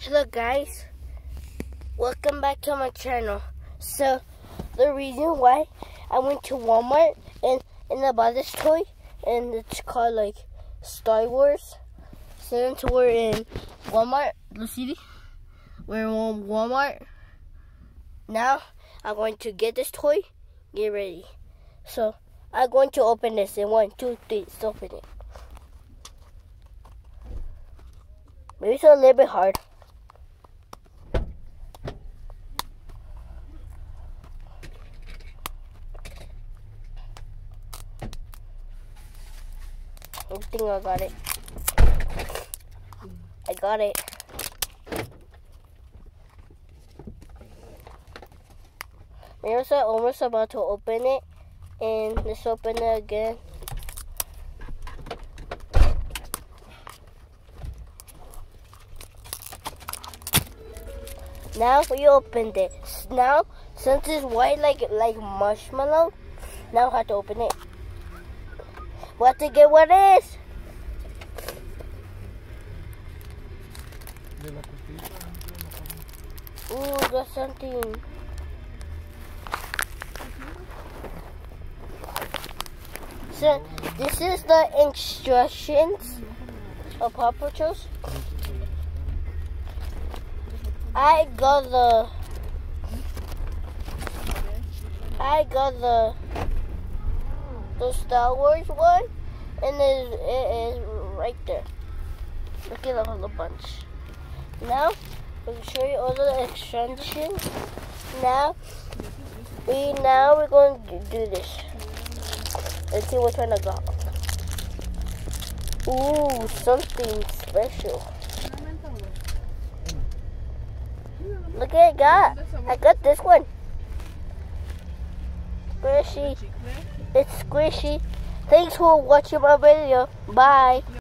Hello guys, welcome back to my channel. So the reason why I went to Walmart and, and I bought this toy and it's called like Star Wars. Since we're in Walmart, Lucidi, we're in Walmart. Now I'm going to get this toy, get ready. So I'm going to open this in one, two, three, let's open it. Maybe it's a little bit hard. I think I got it. I got it. Mira's almost about to open it, and let's open it again. Now we opened it. Now, since it's white like like marshmallow, now I have to open it. What to get what is? De. Ooh, something. So, this is the instructions of Paw. I got the. I got the. The Star Wars one, and it is, it is right there. Look at all the bunch. Now, I'm gonna show you all the extensions. Now, we now we're going to do this. Let's see which one I got. Ooh, something special. Look at I got. I got this one. Squishy. It's squishy. Thanks for watching my video. Bye.